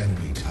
Enemy we.